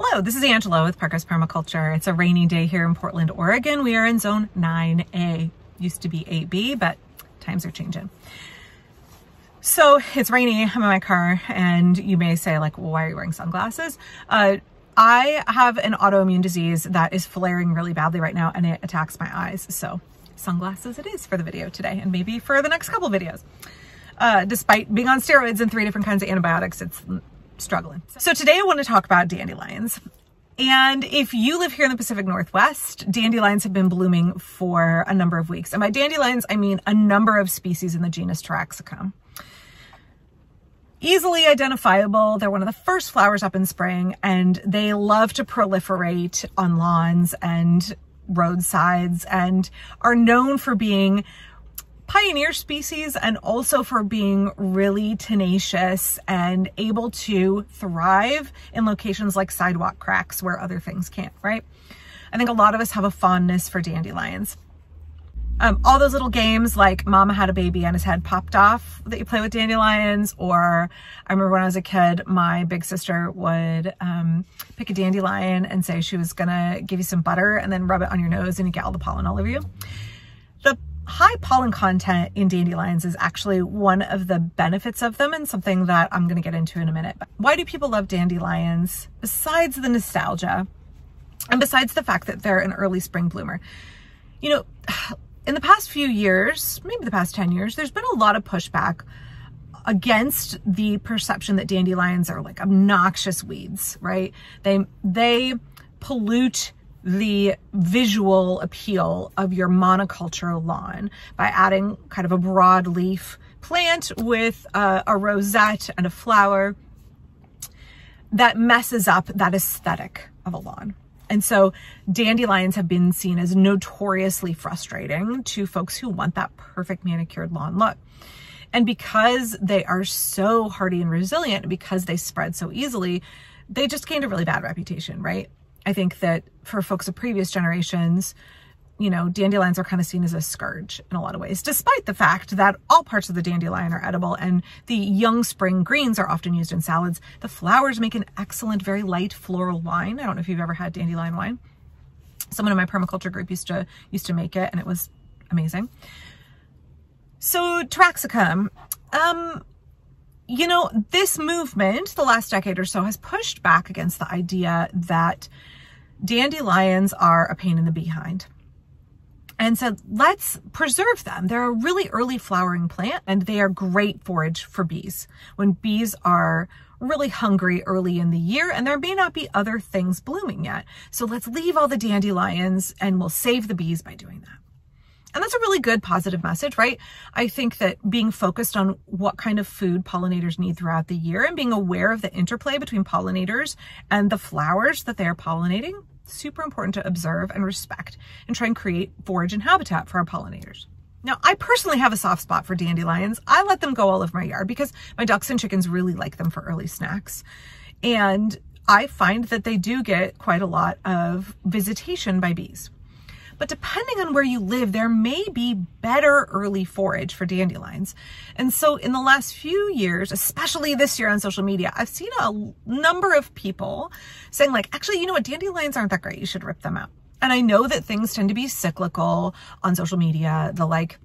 Hello, this is Angela with Parkrose Permaculture. It's a rainy day here in Portland, Oregon. We are in zone 9A. Used to be 8B, but times are changing. So it's rainy, I'm in my car, and you may say like, well, why are you wearing sunglasses? Uh, I have an autoimmune disease that is flaring really badly right now and it attacks my eyes. So sunglasses it is for the video today and maybe for the next couple videos. Uh, despite being on steroids and three different kinds of antibiotics, it's struggling. So today I want to talk about dandelions. And if you live here in the Pacific Northwest, dandelions have been blooming for a number of weeks. And by dandelions, I mean a number of species in the genus Taraxacum. Easily identifiable, they're one of the first flowers up in spring, and they love to proliferate on lawns and roadsides and are known for being pioneer species and also for being really tenacious and able to thrive in locations like sidewalk cracks where other things can't, right? I think a lot of us have a fondness for dandelions. Um, all those little games like mama had a baby and his head popped off that you play with dandelions or I remember when I was a kid my big sister would um, pick a dandelion and say she was gonna give you some butter and then rub it on your nose and you get all the pollen all over you. High pollen content in dandelions is actually one of the benefits of them and something that I'm going to get into in a minute. But why do people love dandelions besides the nostalgia and besides the fact that they're an early spring bloomer? You know, in the past few years, maybe the past 10 years, there's been a lot of pushback against the perception that dandelions are like obnoxious weeds, right? They, they pollute the visual appeal of your monoculture lawn by adding kind of a broadleaf plant with a, a rosette and a flower that messes up that aesthetic of a lawn. And so dandelions have been seen as notoriously frustrating to folks who want that perfect manicured lawn look. And because they are so hardy and resilient, because they spread so easily, they just gained a really bad reputation, right? I think that for folks of previous generations, you know, dandelions are kind of seen as a scourge in a lot of ways, despite the fact that all parts of the dandelion are edible and the young spring greens are often used in salads. The flowers make an excellent, very light floral wine. I don't know if you've ever had dandelion wine. Someone in my permaculture group used to used to make it and it was amazing. So Taraxacum, um, you know, this movement, the last decade or so, has pushed back against the idea that dandelions are a pain in the behind and so let's preserve them. They're a really early flowering plant and they are great forage for bees. When bees are really hungry early in the year and there may not be other things blooming yet. So let's leave all the dandelions and we'll save the bees by doing that. And that's a really good positive message, right? I think that being focused on what kind of food pollinators need throughout the year and being aware of the interplay between pollinators and the flowers that they are pollinating super important to observe and respect and try and create forage and habitat for our pollinators. Now, I personally have a soft spot for dandelions. I let them go all over my yard because my ducks and chickens really like them for early snacks. And I find that they do get quite a lot of visitation by bees. But depending on where you live, there may be better early forage for dandelions. And so in the last few years, especially this year on social media, I've seen a number of people saying like, actually, you know what, dandelions aren't that great. You should rip them out. And I know that things tend to be cyclical on social media. The like,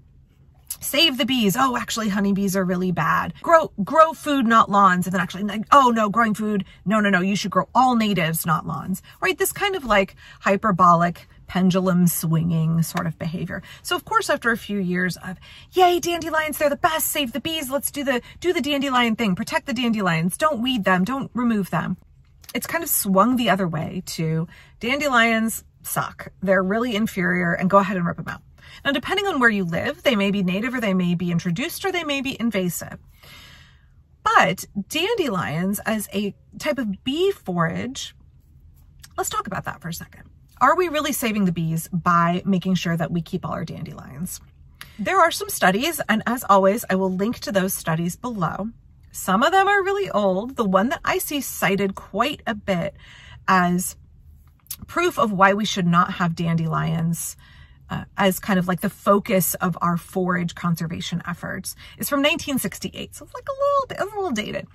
save the bees. Oh, actually honeybees are really bad. Grow, grow food, not lawns. And then actually, oh no, growing food. No, no, no. You should grow all natives, not lawns, right? This kind of like hyperbolic pendulum swinging sort of behavior. So of course, after a few years of, yay, dandelions, they're the best, save the bees, let's do the, do the dandelion thing, protect the dandelions, don't weed them, don't remove them. It's kind of swung the other way to dandelions suck. They're really inferior and go ahead and rip them out. Now, depending on where you live, they may be native or they may be introduced or they may be invasive. But dandelions as a type of bee forage, let's talk about that for a second. Are we really saving the bees by making sure that we keep all our dandelions? There are some studies, and as always, I will link to those studies below. Some of them are really old. The one that I see cited quite a bit as proof of why we should not have dandelions uh, as kind of like the focus of our forage conservation efforts is from 1968. So it's like a little bit, a little dated.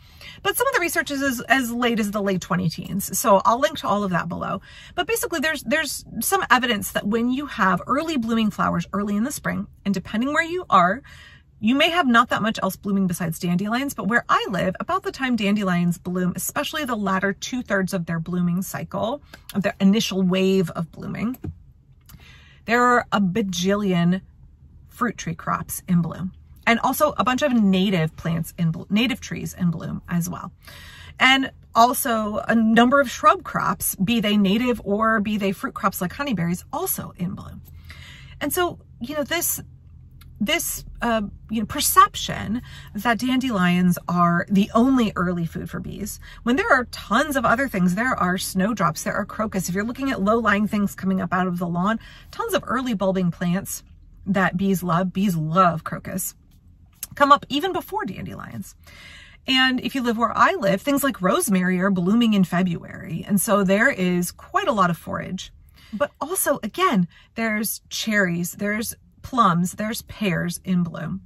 But some of the research is as, as late as the late 20 teens. So I'll link to all of that below. But basically there's, there's some evidence that when you have early blooming flowers early in the spring, and depending where you are, you may have not that much else blooming besides dandelions, but where I live, about the time dandelions bloom, especially the latter two thirds of their blooming cycle, of their initial wave of blooming, there are a bajillion fruit tree crops in bloom and also a bunch of native plants in native trees in bloom as well. And also a number of shrub crops, be they native or be they fruit crops like honeyberries, also in bloom. And so, you know, this this uh, you know perception that dandelions are the only early food for bees. When there are tons of other things there are snowdrops there are crocus. If you're looking at low-lying things coming up out of the lawn tons of early bulbing plants that bees love bees love crocus come up even before dandelions. And if you live where I live things like rosemary are blooming in February and so there is quite a lot of forage. But also again there's cherries there's plums, there's pears in bloom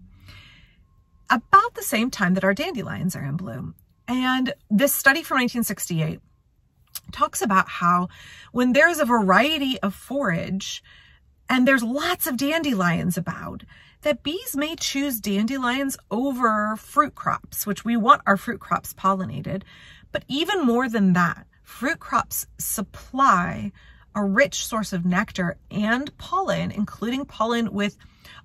about the same time that our dandelions are in bloom. And this study from 1968 talks about how when there's a variety of forage and there's lots of dandelions about, that bees may choose dandelions over fruit crops, which we want our fruit crops pollinated. But even more than that, fruit crops supply a rich source of nectar and pollen, including pollen with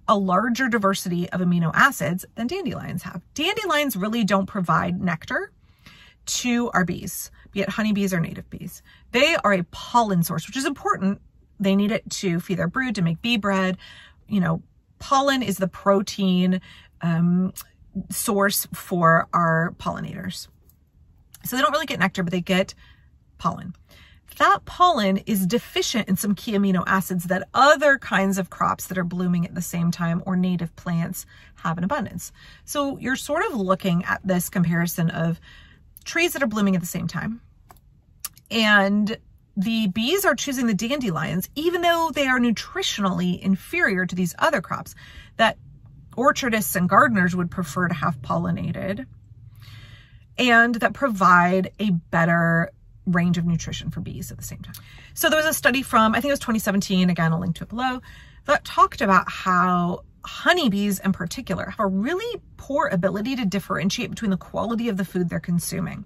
a larger diversity of amino acids than dandelions have. Dandelions really don't provide nectar to our bees, be it honeybees or native bees. They are a pollen source, which is important. They need it to feed their brood, to make bee bread. You know, pollen is the protein um, source for our pollinators. So they don't really get nectar, but they get pollen that pollen is deficient in some key amino acids that other kinds of crops that are blooming at the same time or native plants have in abundance. So you're sort of looking at this comparison of trees that are blooming at the same time. And the bees are choosing the dandelions, even though they are nutritionally inferior to these other crops that orchardists and gardeners would prefer to have pollinated and that provide a better range of nutrition for bees at the same time. So there was a study from, I think it was 2017, again, I'll link to it below, that talked about how honeybees in particular have a really poor ability to differentiate between the quality of the food they're consuming.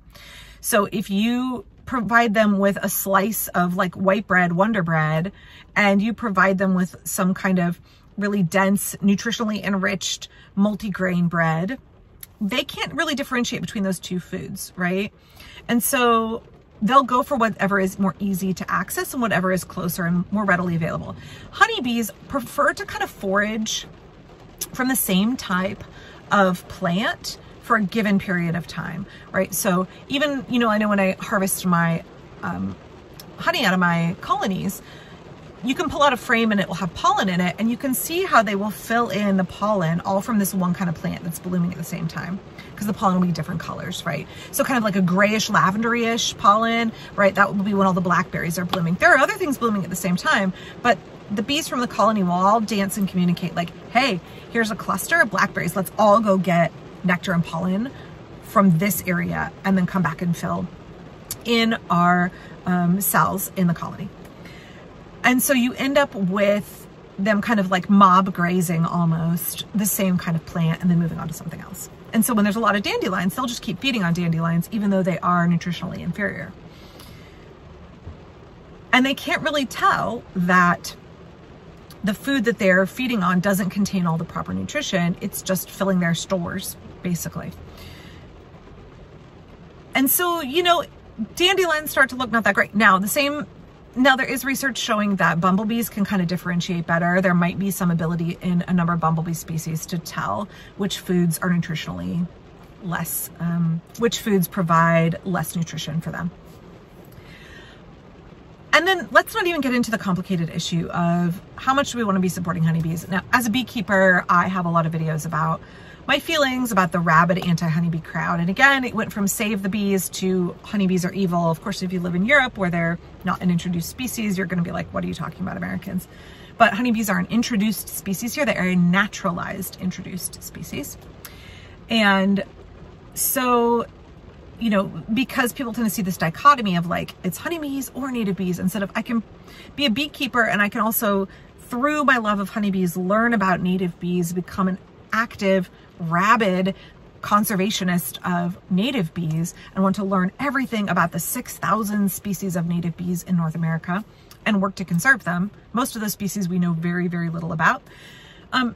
So if you provide them with a slice of like white bread, Wonder Bread, and you provide them with some kind of really dense, nutritionally enriched multigrain bread, they can't really differentiate between those two foods, right? And so they'll go for whatever is more easy to access and whatever is closer and more readily available. Honeybees prefer to kind of forage from the same type of plant for a given period of time, right? So even, you know, I know when I harvest my um, honey out of my colonies, you can pull out a frame and it will have pollen in it and you can see how they will fill in the pollen all from this one kind of plant that's blooming at the same time because the pollen will be different colors, right? So kind of like a grayish lavendery-ish pollen, right? That will be when all the blackberries are blooming. There are other things blooming at the same time, but the bees from the colony will all dance and communicate like, hey, here's a cluster of blackberries. Let's all go get nectar and pollen from this area and then come back and fill in our um, cells in the colony. And so you end up with them kind of like mob grazing almost the same kind of plant and then moving on to something else. And so when there's a lot of dandelions, they'll just keep feeding on dandelions even though they are nutritionally inferior. And they can't really tell that the food that they're feeding on doesn't contain all the proper nutrition. It's just filling their stores, basically. And so, you know, dandelions start to look not that great. Now, the same now there is research showing that bumblebees can kind of differentiate better. There might be some ability in a number of bumblebee species to tell which foods are nutritionally less, um, which foods provide less nutrition for them. And then let's not even get into the complicated issue of how much do we want to be supporting honeybees. Now, as a beekeeper, I have a lot of videos about my feelings about the rabid anti-honeybee crowd. And again, it went from save the bees to honeybees are evil. Of course, if you live in Europe where they're not an introduced species, you're gonna be like, what are you talking about, Americans? but honeybees are an introduced species here. They are a naturalized introduced species. And so, you know, because people tend to see this dichotomy of like, it's honeybees or native bees instead of I can be a beekeeper and I can also, through my love of honeybees, learn about native bees, become an active, rabid conservationist of native bees and want to learn everything about the 6,000 species of native bees in North America and work to conserve them. Most of those species we know very, very little about. Um,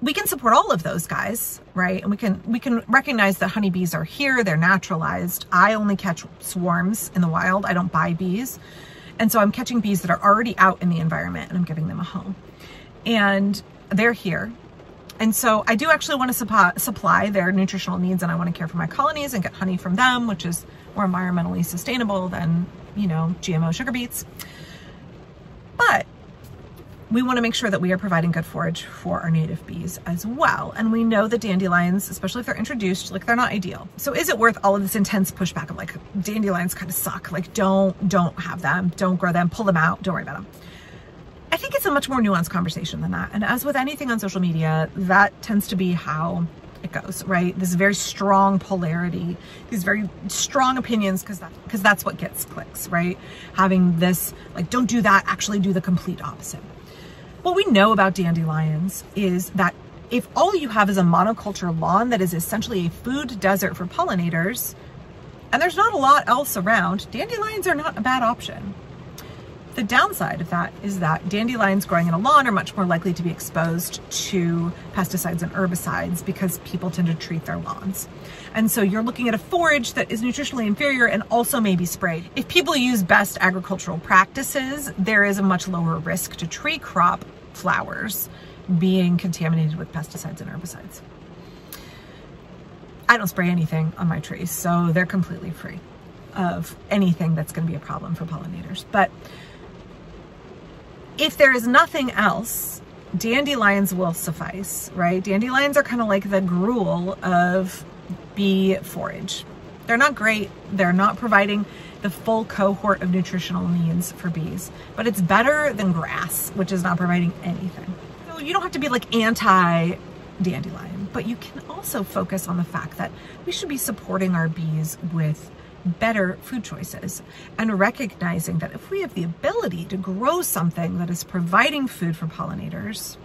we can support all of those guys, right? And we can we can recognize that honeybees are here, they're naturalized. I only catch swarms in the wild. I don't buy bees. And so I'm catching bees that are already out in the environment and I'm giving them a home. And they're here. And so I do actually want to supply, their nutritional needs and I want to care for my colonies and get honey from them, which is more environmentally sustainable than, you know, GMO sugar beets. But we want to make sure that we are providing good forage for our native bees as well. And we know that dandelions, especially if they're introduced, like they're not ideal. So is it worth all of this intense pushback of like dandelions kind of suck? Like don't, don't have them, don't grow them, pull them out, don't worry about them. Think it's a much more nuanced conversation than that. And as with anything on social media, that tends to be how it goes, right? This very strong polarity, these very strong opinions, because that, cause that's what gets clicks, right? Having this, like, don't do that, actually do the complete opposite. What we know about dandelions is that if all you have is a monoculture lawn that is essentially a food desert for pollinators, and there's not a lot else around, dandelions are not a bad option. The downside of that is that dandelions growing in a lawn are much more likely to be exposed to pesticides and herbicides because people tend to treat their lawns. And so you're looking at a forage that is nutritionally inferior and also may be sprayed. If people use best agricultural practices, there is a much lower risk to tree crop flowers being contaminated with pesticides and herbicides. I don't spray anything on my trees, so they're completely free of anything that's going to be a problem for pollinators. But if there is nothing else, dandelions will suffice, right? Dandelions are kind of like the gruel of bee forage. They're not great. They're not providing the full cohort of nutritional needs for bees, but it's better than grass, which is not providing anything. So you don't have to be like anti dandelion, but you can also focus on the fact that we should be supporting our bees with better food choices and recognizing that if we have the ability to grow something that is providing food for pollinators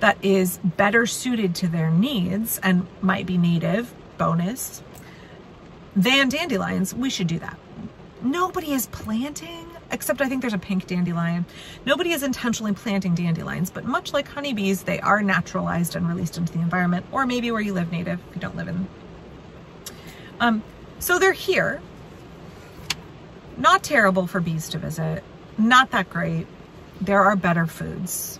that is better suited to their needs and might be native, bonus, than dandelions, we should do that. Nobody is planting, except I think there's a pink dandelion. Nobody is intentionally planting dandelions, but much like honeybees, they are naturalized and released into the environment, or maybe where you live native, if you don't live in. Um, so they're here. Not terrible for bees to visit. Not that great. There are better foods.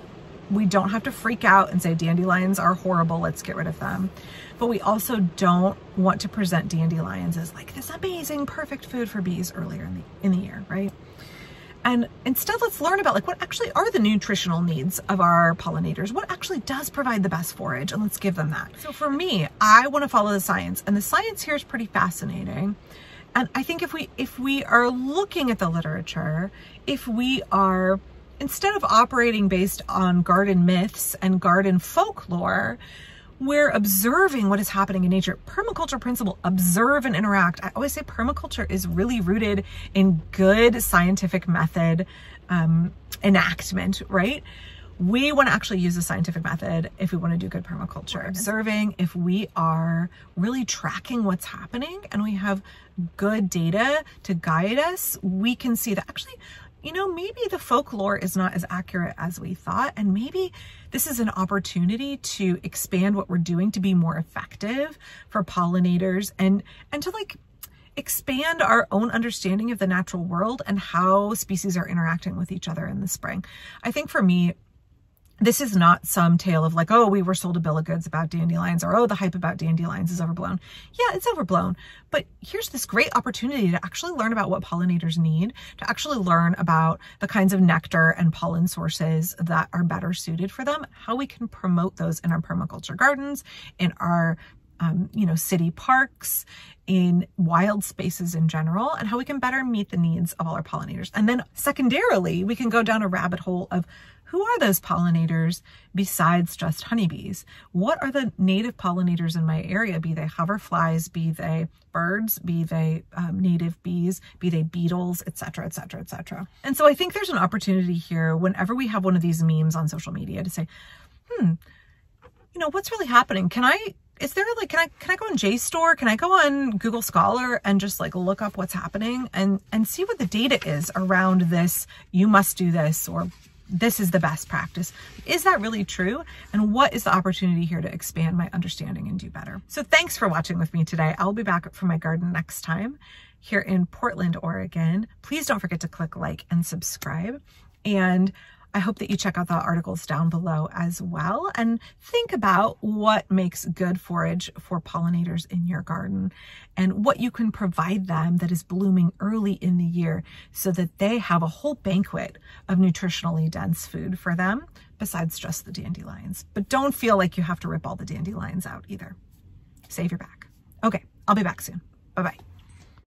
We don't have to freak out and say dandelions are horrible, let's get rid of them. But we also don't want to present dandelions as like this amazing, perfect food for bees earlier in the, in the year, right? And instead, let's learn about like what actually are the nutritional needs of our pollinators. What actually does provide the best forage and let's give them that. So for me, I want to follow the science and the science here is pretty fascinating. And I think if we, if we are looking at the literature, if we are, instead of operating based on garden myths and garden folklore, we're observing what is happening in nature. Permaculture principle, observe and interact. I always say permaculture is really rooted in good scientific method um, enactment, right? We want to actually use a scientific method if we want to do good permaculture. Observing if we are really tracking what's happening and we have good data to guide us, we can see that actually you know, maybe the folklore is not as accurate as we thought. And maybe this is an opportunity to expand what we're doing to be more effective for pollinators and, and to like expand our own understanding of the natural world and how species are interacting with each other in the spring. I think for me, this is not some tale of like, oh, we were sold a bill of goods about dandelions or, oh, the hype about dandelions is overblown. Yeah, it's overblown. But here's this great opportunity to actually learn about what pollinators need, to actually learn about the kinds of nectar and pollen sources that are better suited for them, how we can promote those in our permaculture gardens, in our um, you know, city parks, in wild spaces in general, and how we can better meet the needs of all our pollinators. And then secondarily, we can go down a rabbit hole of who are those pollinators besides just honeybees? What are the native pollinators in my area? Be they hoverflies, be they birds, be they um, native bees, be they beetles, etc., etc., etc. And so I think there's an opportunity here whenever we have one of these memes on social media to say, hmm, you know, what's really happening? Can I is there like can I can I go on JSTOR? Can I go on Google Scholar and just like look up what's happening and and see what the data is around this you must do this or this is the best practice. Is that really true? And what is the opportunity here to expand my understanding and do better? So thanks for watching with me today. I'll be back for my garden next time here in Portland, Oregon. Please don't forget to click like and subscribe. And I hope that you check out the articles down below as well and think about what makes good forage for pollinators in your garden and what you can provide them that is blooming early in the year so that they have a whole banquet of nutritionally dense food for them besides just the dandelions. But don't feel like you have to rip all the dandelions out either. Save your back. Okay, I'll be back soon. Bye-bye.